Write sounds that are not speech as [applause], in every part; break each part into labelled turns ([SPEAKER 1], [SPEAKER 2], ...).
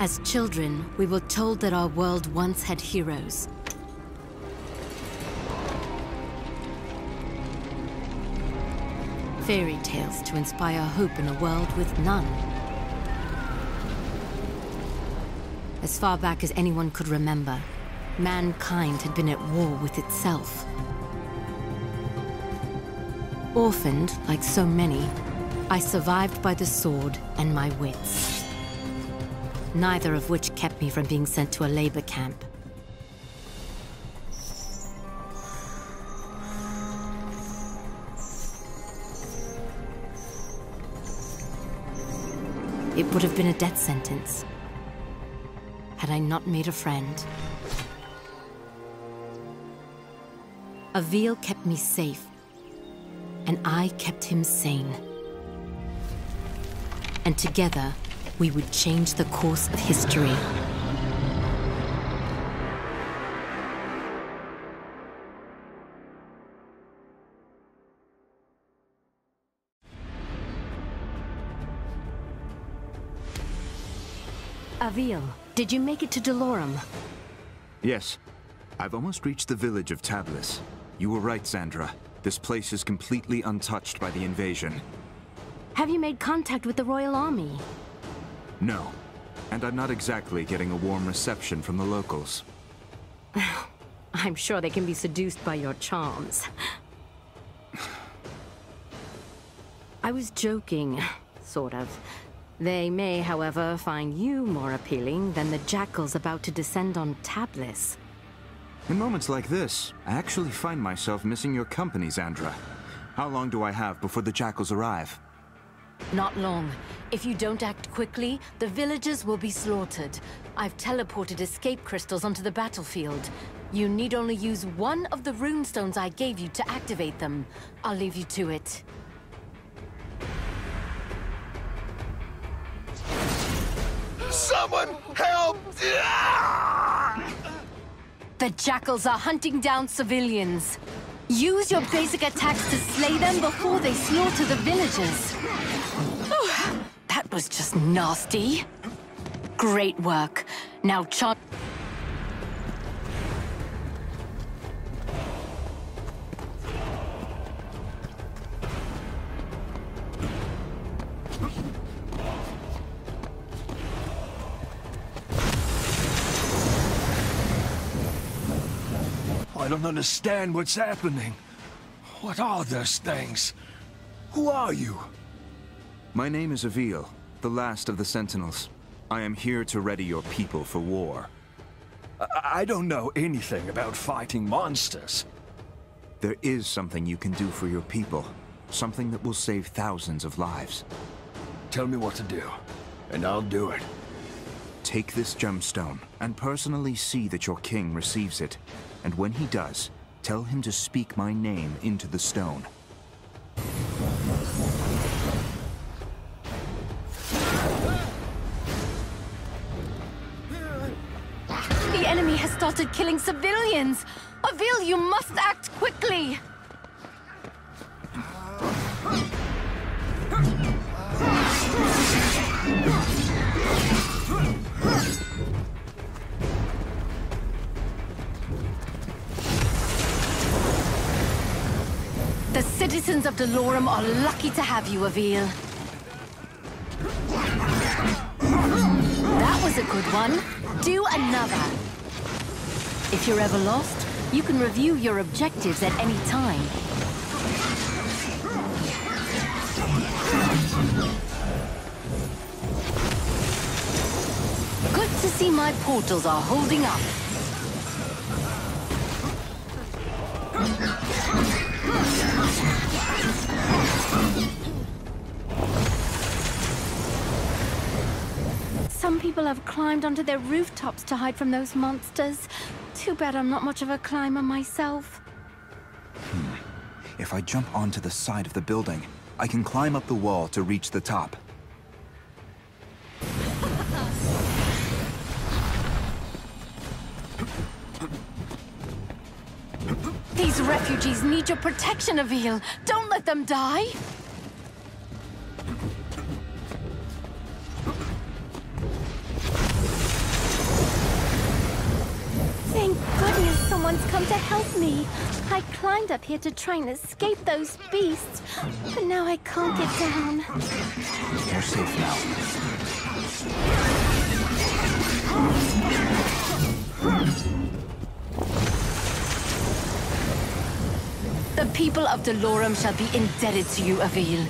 [SPEAKER 1] As children, we were told that our world once had heroes. Fairy tales to inspire hope in a world with none. As far back as anyone could remember, mankind had been at war with itself. Orphaned, like so many, I survived by the sword and my wits. Neither of which kept me from being sent to a labor camp. It would have been a death sentence had I not made a friend. Avil kept me safe, and I kept him sane. And together, we would change the course of history. Avil, did you make it to Delorum?
[SPEAKER 2] Yes. I've almost reached the village of Tablis. You were right, Zandra. This place is completely untouched by the invasion.
[SPEAKER 1] Have you made contact with the Royal Army?
[SPEAKER 2] No. And I'm not exactly getting a warm reception from the locals.
[SPEAKER 1] I'm sure they can be seduced by your charms. I was joking, sort of. They may, however, find you more appealing than the jackals about to descend on Tablis.
[SPEAKER 2] In moments like this, I actually find myself missing your company, Zandra. How long do I have before the jackals arrive?
[SPEAKER 1] Not long. If you don't act quickly, the villagers will be slaughtered. I've teleported escape crystals onto the battlefield. You need only use one of the runestones I gave you to activate them. I'll leave you to it.
[SPEAKER 3] Someone help!
[SPEAKER 1] The Jackals are hunting down civilians. Use your basic attacks to slay them before they slaughter the villagers. That was just nasty. Great work. Now chant...
[SPEAKER 3] I don't understand what's happening. What are those things? Who are you?
[SPEAKER 2] My name is Avil, the last of the Sentinels. I am here to ready your people for war.
[SPEAKER 3] I, I don't know anything about fighting monsters.
[SPEAKER 2] There is something you can do for your people. Something that will save thousands of lives.
[SPEAKER 3] Tell me what to do, and I'll do it.
[SPEAKER 2] Take this gemstone, and personally see that your king receives it. And when he does, tell him to speak my name into the stone.
[SPEAKER 1] Started killing civilians! Avil, you must act quickly! The citizens of Delorum are lucky to have you, Avil. That was a good one. Do another. If you're ever lost, you can review your objectives at any time. Good to see my portals are holding up. Some people have climbed onto their rooftops to hide from those monsters. Too bad I'm not much of a climber myself. Hmm.
[SPEAKER 2] If I jump onto the side of the building, I can climb up the wall to reach the top.
[SPEAKER 1] These refugees need your protection, Avil. Don't let them die. Me. I climbed up here to try and escape those beasts, but now I can't get down.
[SPEAKER 2] You're safe now.
[SPEAKER 1] The people of Delorum shall be indebted to you, Avil.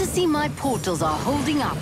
[SPEAKER 1] To see my portals are holding up.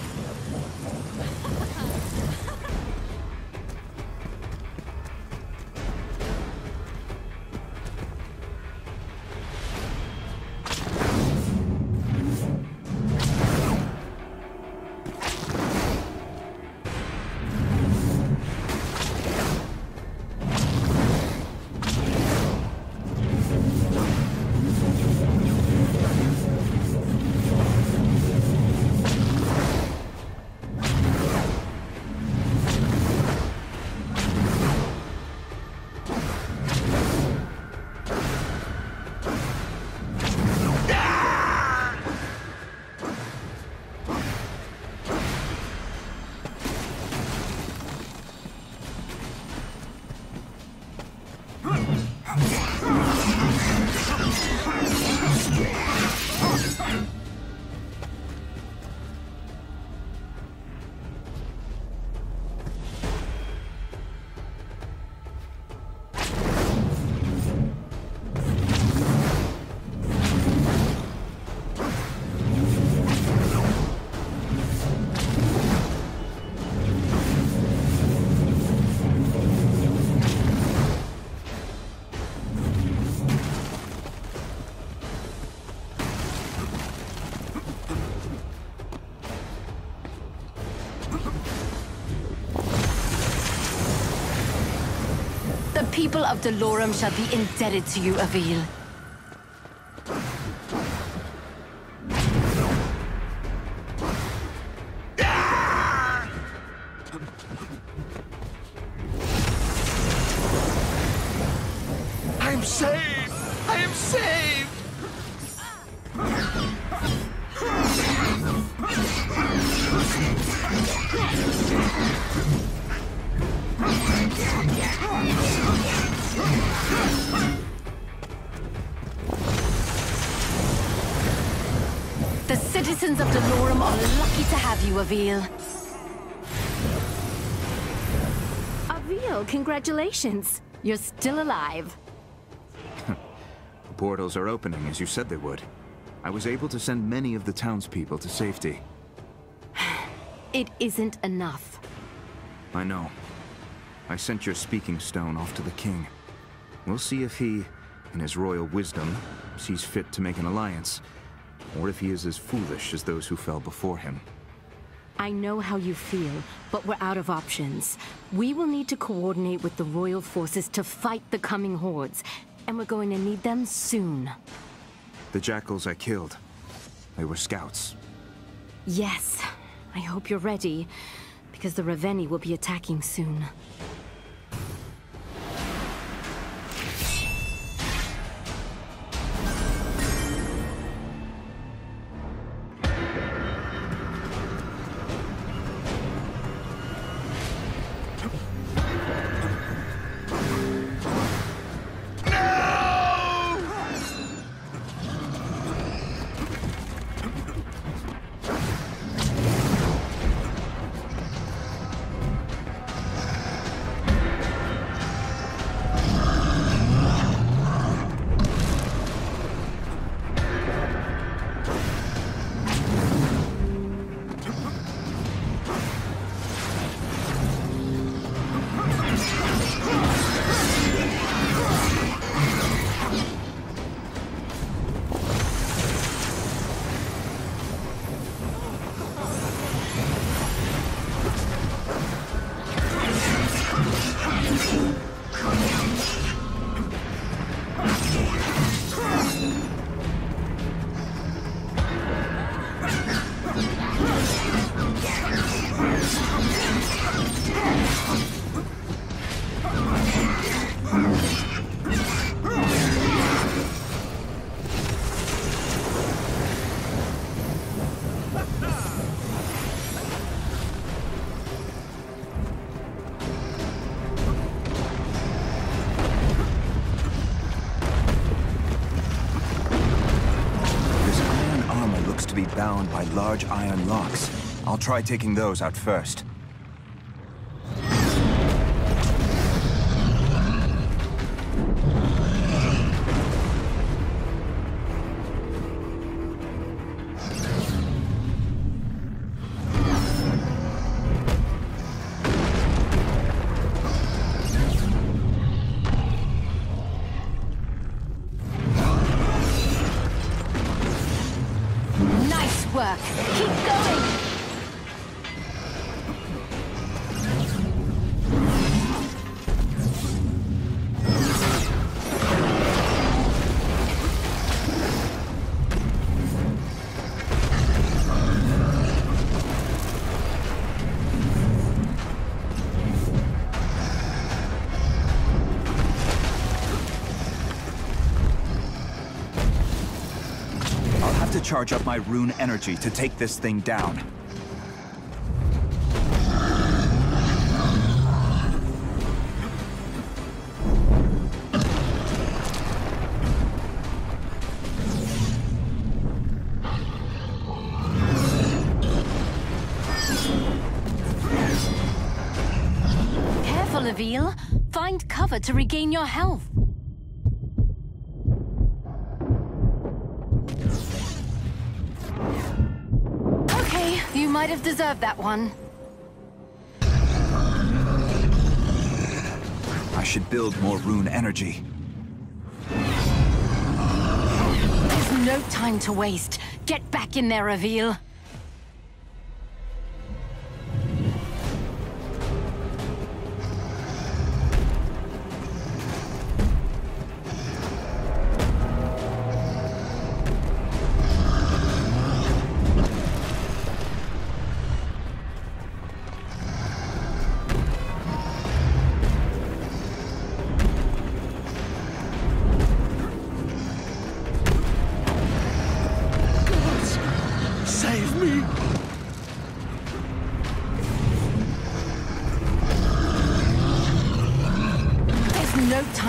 [SPEAKER 1] People of Delorum shall be indebted to you, Avil.
[SPEAKER 3] I'm saved!
[SPEAKER 1] Avil. Avil, congratulations. You're still alive.
[SPEAKER 2] The [laughs] portals are opening as you said they would. I was able to send many of the townspeople to safety. [sighs]
[SPEAKER 1] It isn't enough.
[SPEAKER 2] I know. I sent your speaking stone off to the king. We'll see if he, in his royal wisdom, sees fit to make an alliance, or if he is as foolish as those who fell before him.
[SPEAKER 1] I know how you feel, but we're out of options. We will need to coordinate with the royal forces to fight the coming hordes, and we're going to need them soon.
[SPEAKER 2] The jackals I killed, they were scouts.
[SPEAKER 1] Yes, I hope you're ready, because the Raveni will be attacking soon.
[SPEAKER 2] Large iron locks. I'll try taking those out first. Charge up my rune energy to take this thing down.
[SPEAKER 1] Find cover to regain your health. You might have deserved that one.
[SPEAKER 2] I should build more rune energy.
[SPEAKER 1] There's no time to waste. Get back in there, Avil.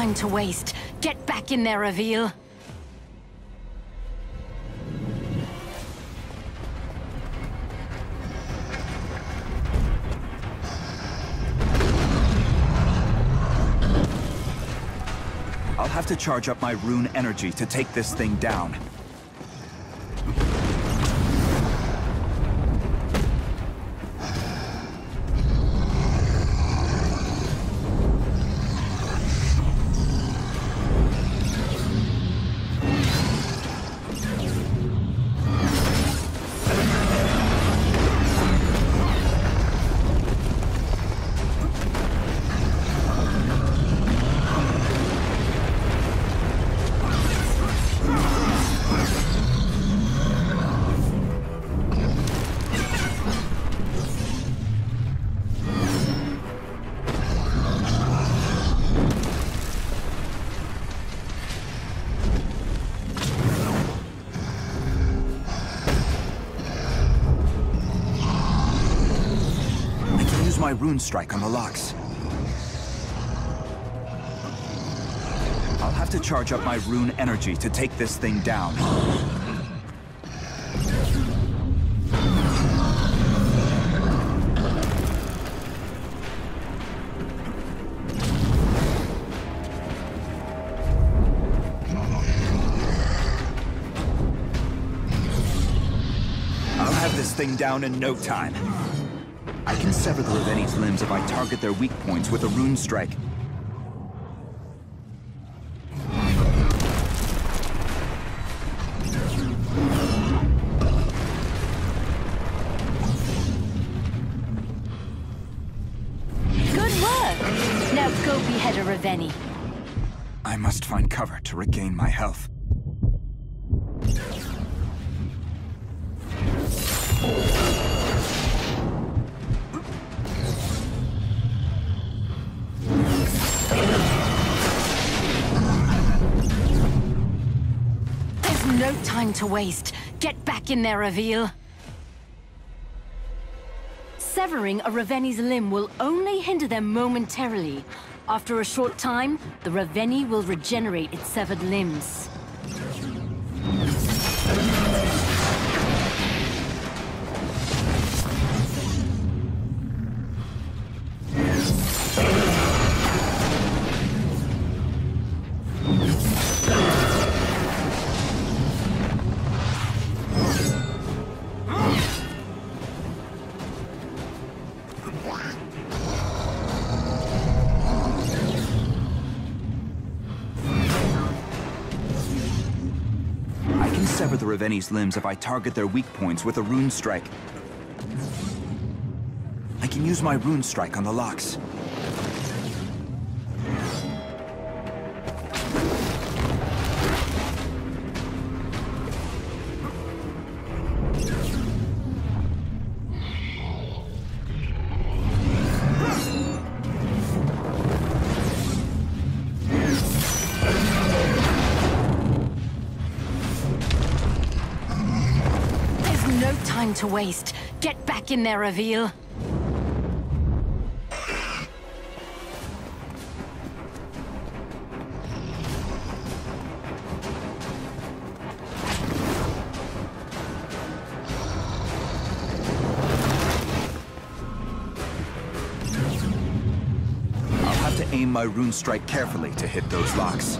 [SPEAKER 1] Time to waste. Get back in there, Avil.
[SPEAKER 2] I'll have to charge up my rune energy to take this thing down. My rune strike on the locks. I'll have to charge up my rune energy to take this thing down. I'll have this thing down in no time. I can sever the Raveni's limbs if I target their weak points with a rune strike.
[SPEAKER 1] Good work. Now go behead a Raveni.
[SPEAKER 2] I must find cover to regain my health.
[SPEAKER 1] No time to waste. Get back in there, Avil. Severing a Raveni's limb will only hinder them momentarily. After a short time, the Raveni will regenerate its severed limbs.
[SPEAKER 2] The Raveni's limbs if I target their weak points with a rune strike. I can use my rune strike on the locks.
[SPEAKER 1] Time to waste. Get back in there, Avil.
[SPEAKER 2] I'll have to aim my rune strike carefully to hit those locks.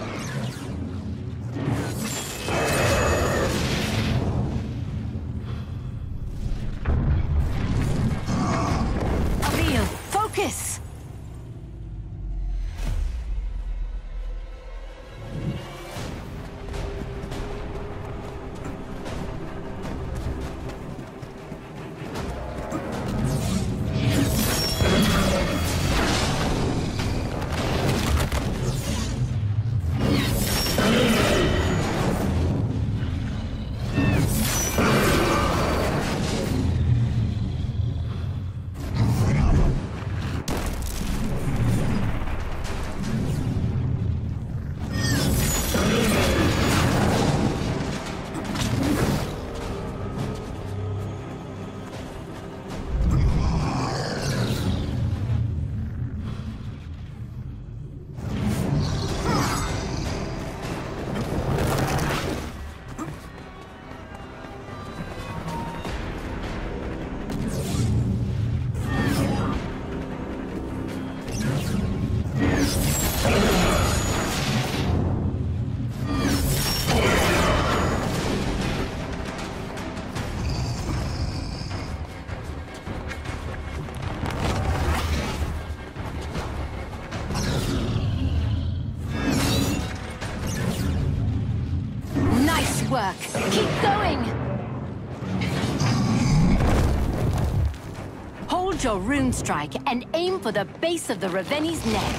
[SPEAKER 1] Hold your rune strike and aim for the base of the Raveni's neck.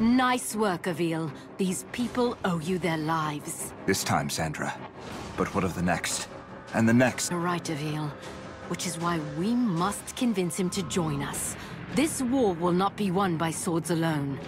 [SPEAKER 1] Nice work, Avil. These people owe you their lives.
[SPEAKER 2] This time, Zandra. But what of the next? And the next?
[SPEAKER 1] You're right, Avil. Which is why we must convince him to join us. This war will not be won by swords alone.